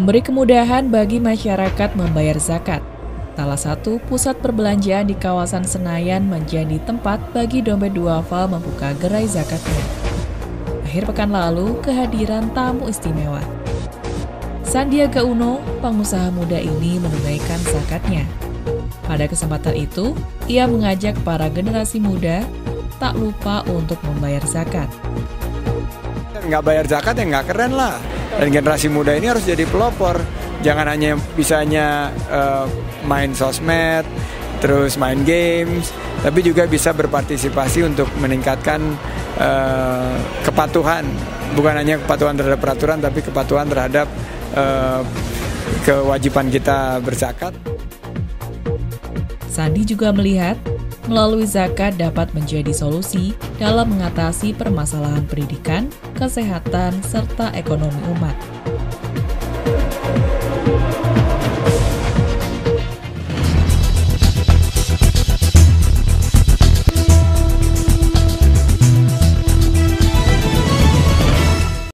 memberi kemudahan bagi masyarakat membayar zakat. Salah satu pusat perbelanjaan di kawasan Senayan menjadi tempat bagi dompet duafa membuka gerai zakatnya. Akhir pekan lalu, kehadiran tamu istimewa. Sandiaga Uno, pengusaha muda ini menunaikan zakatnya. Pada kesempatan itu, ia mengajak para generasi muda tak lupa untuk membayar zakat. Nggak bayar zakat ya nggak keren lah. Dan generasi muda ini harus jadi pelopor. Jangan hanya bisanya uh, main sosmed, terus main games, tapi juga bisa berpartisipasi untuk meningkatkan uh, kepatuhan. Bukan hanya kepatuhan terhadap peraturan, tapi kepatuhan terhadap uh, kewajiban kita berzakat. Sandi juga melihat melalui zakat dapat menjadi solusi dalam mengatasi permasalahan pendidikan, kesehatan, serta ekonomi umat.